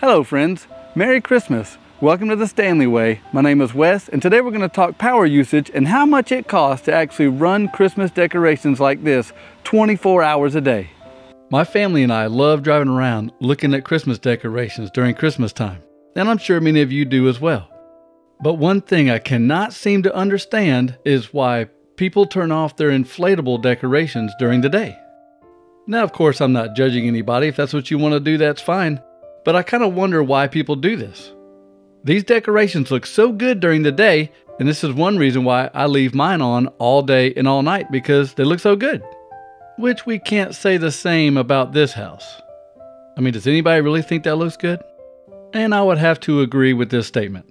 Hello friends, Merry Christmas. Welcome to the Stanley Way. My name is Wes and today we're going to talk power usage and how much it costs to actually run Christmas decorations like this 24 hours a day. My family and I love driving around looking at Christmas decorations during Christmas time, and I'm sure many of you do as well. But one thing I cannot seem to understand is why people turn off their inflatable decorations during the day. Now, of course, I'm not judging anybody. If that's what you want to do, that's fine. But I kind of wonder why people do this. These decorations look so good during the day, and this is one reason why I leave mine on all day and all night because they look so good. Which we can't say the same about this house. I mean, does anybody really think that looks good? And I would have to agree with this statement.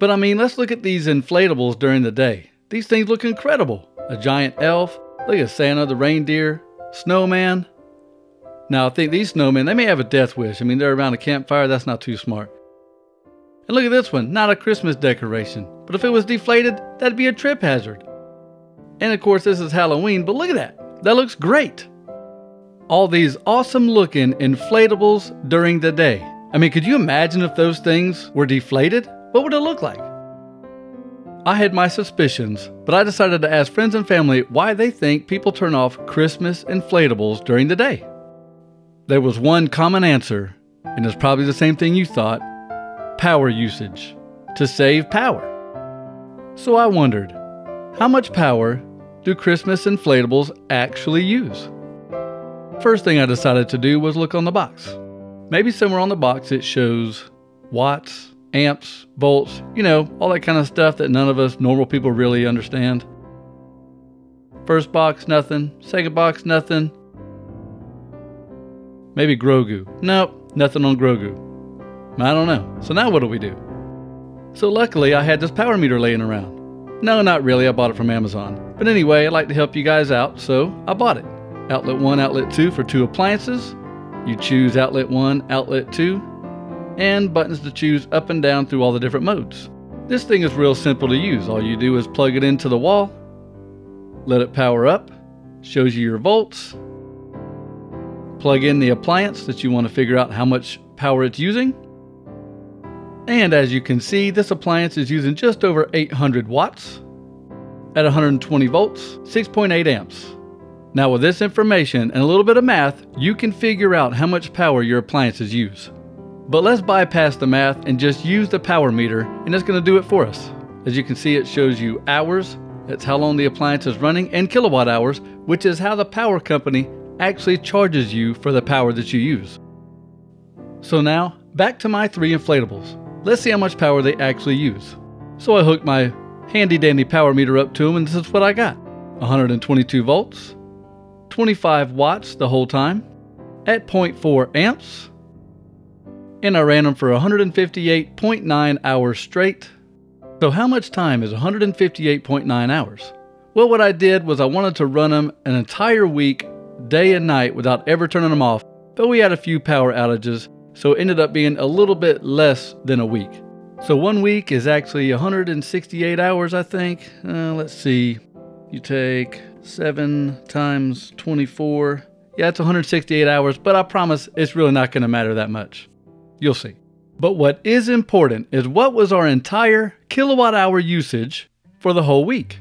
But I mean, let's look at these inflatables during the day. These things look incredible. A giant elf, look at Santa, the reindeer, snowman. Now, I think these snowmen, they may have a death wish. I mean, they're around a campfire, that's not too smart. And look at this one, not a Christmas decoration. But if it was deflated, that'd be a trip hazard. And of course, this is Halloween, but look at that. That looks great. All these awesome looking inflatables during the day. I mean, could you imagine if those things were deflated? What would it look like? I had my suspicions, but I decided to ask friends and family why they think people turn off Christmas inflatables during the day. There was one common answer, and it's probably the same thing you thought power usage, to save power. So I wondered, how much power do Christmas inflatables actually use? First thing I decided to do was look on the box. Maybe somewhere on the box it shows watts, amps, volts, you know, all that kind of stuff that none of us normal people really understand. First box, nothing. Second box, nothing. Maybe Grogu. Nope, nothing on Grogu. I don't know. So now what do we do? So luckily I had this power meter laying around. No, not really. I bought it from Amazon. But anyway, I'd like to help you guys out, so I bought it. Outlet 1, outlet 2 for two appliances. You choose outlet 1, outlet 2, and buttons to choose up and down through all the different modes. This thing is real simple to use. All you do is plug it into the wall, let it power up, shows you your volts, plug in the appliance that you want to figure out how much power it's using. And as you can see, this appliance is using just over 800 watts at 120 volts, 6.8 amps. Now with this information and a little bit of math, you can figure out how much power your appliances use. But let's bypass the math and just use the power meter and it's going to do it for us. As you can see it shows you hours, that's how long the appliance is running, and kilowatt hours, which is how the power company actually charges you for the power that you use. So now, back to my three inflatables. Let's see how much power they actually use. So I hooked my handy dandy power meter up to them and this is what I got. 122 volts, 25 watts the whole time, at 0.4 amps, and I ran them for 158.9 hours straight. So how much time is 158.9 hours? Well, what I did was I wanted to run them an entire week, day and night, without ever turning them off, but we had a few power outages, so it ended up being a little bit less than a week. So one week is actually 168 hours, I think. Uh, let's see. You take 7 times 24. Yeah, it's 168 hours, but I promise it's really not going to matter that much. You'll see. But what is important is what was our entire kilowatt hour usage for the whole week.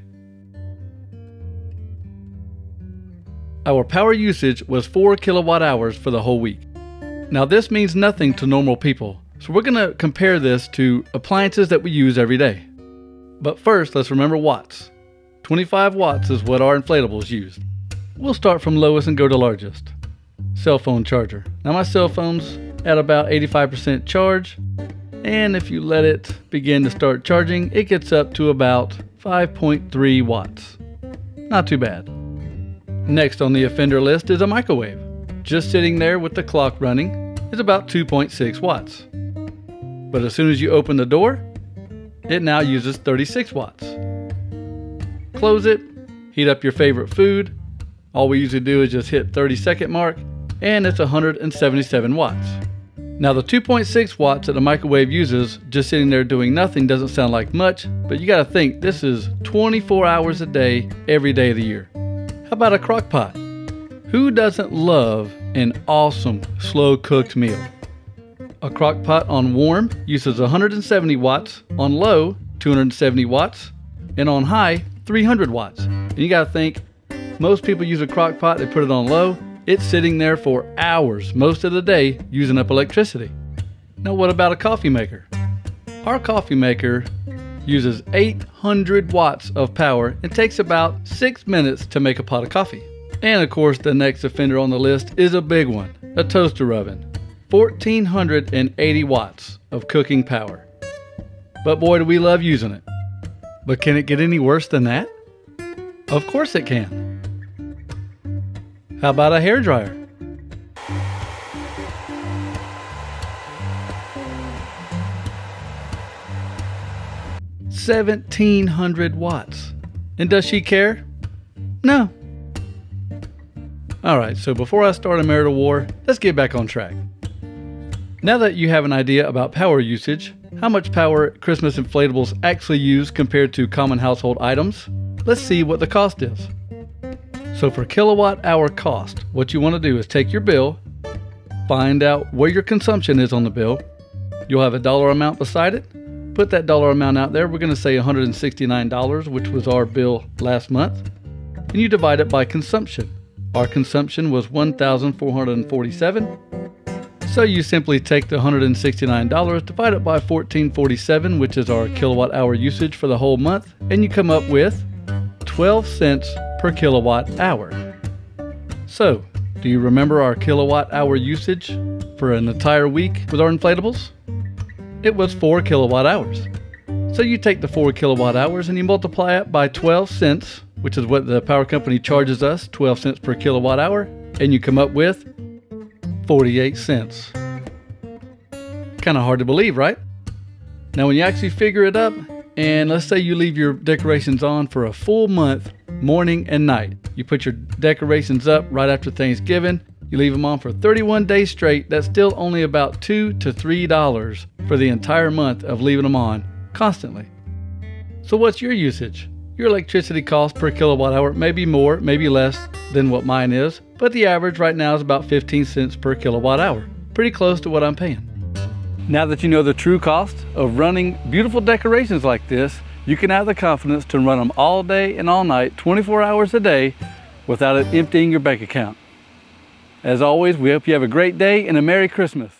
Our power usage was 4 kilowatt hours for the whole week. Now, this means nothing to normal people, so we're going to compare this to appliances that we use every day. But first, let's remember watts. 25 watts is what our inflatables use. We'll start from lowest and go to largest. Cell phone charger. Now, my cell phone's at about 85% charge. And if you let it begin to start charging, it gets up to about 5.3 watts. Not too bad. Next on the offender list is a microwave. Just sitting there with the clock running is about 2.6 watts. But as soon as you open the door, it now uses 36 watts. Close it, heat up your favorite food. All we usually do is just hit 30 second mark and it's 177 watts. Now the 2.6 watts that a microwave uses just sitting there doing nothing doesn't sound like much, but you gotta think this is 24 hours a day, every day of the year. How about a crock pot? Who doesn't love an awesome slow cooked meal? A crock pot on warm uses 170 watts, on low 270 watts, and on high 300 watts. And you gotta think, most people use a crock pot, they put it on low, it's sitting there for hours most of the day using up electricity. Now, what about a coffee maker? Our coffee maker uses 800 watts of power and takes about 6 minutes to make a pot of coffee. And of course, the next offender on the list is a big one a toaster oven. 1480 watts of cooking power. But boy, do we love using it. But can it get any worse than that? Of course it can. How about a hair dryer? Seventeen hundred watts. And does she care? No. Alright, so before I start a marital war, let's get back on track. Now that you have an idea about power usage, how much power Christmas inflatables actually use compared to common household items, let's see what the cost is. So for kilowatt hour cost, what you want to do is take your bill, find out where your consumption is on the bill. You'll have a dollar amount beside it. Put that dollar amount out there. We're going to say $169, which was our bill last month. And you divide it by consumption. Our consumption was 1,447. So you simply take the $169, divide it by 1447, which is our kilowatt hour usage for the whole month, and you come up with 12 cents per kilowatt hour. So, do you remember our kilowatt hour usage for an entire week with our inflatables? It was 4 kilowatt hours. So you take the 4 kilowatt hours and you multiply it by 12 cents, which is what the power company charges us, 12 cents per kilowatt hour, and you come up with 48 cents. Kind of hard to believe, right? Now, when you actually figure it up, and let's say you leave your decorations on for a full month, morning and night. You put your decorations up right after Thanksgiving. You leave them on for 31 days straight. That's still only about two to three dollars for the entire month of leaving them on constantly. So, what's your usage? Your electricity cost per kilowatt hour may be more, maybe less than what mine is, but the average right now is about 15 cents per kilowatt hour. Pretty close to what I'm paying. Now that you know the true cost of running beautiful decorations like this, you can have the confidence to run them all day and all night, 24 hours a day, without it emptying your bank account. As always, we hope you have a great day and a Merry Christmas.